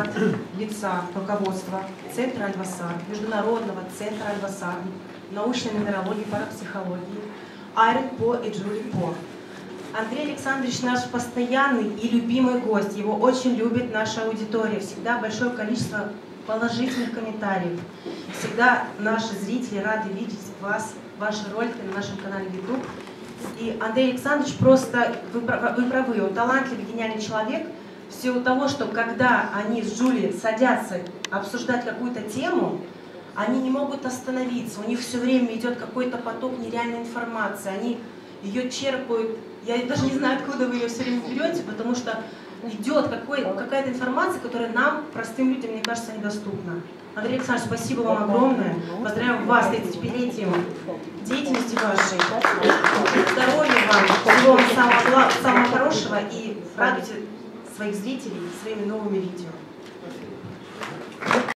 от лица руководства Центра Альвасар, Международного Центра Альвасар, научной нумерологии, парапсихологии, Арен По и Джули По. Андрей Александрович наш постоянный и любимый гость. Его очень любит наша аудитория. Всегда большое количество положительных комментариев. Всегда наши зрители рады видеть вас, ваши ролики на нашем канале YouTube. И Андрей Александрович просто, вы, вы правы, он талантливый, гениальный человек, в силу того, что когда они с Джулией садятся обсуждать какую-то тему, они не могут остановиться, у них все время идет какой-то поток нереальной информации, они ее черпают, я даже не знаю, откуда вы ее все время берете, потому что идет какая-то информация, которая нам, простым людям, мне кажется, недоступна. Андрей Александрович, спасибо вам огромное. Поздравляю вас с 30-летием деятельности вашей. Здоровья вам, всего вам самого, самого хорошего и радуйте своих зрителей своими новыми видео.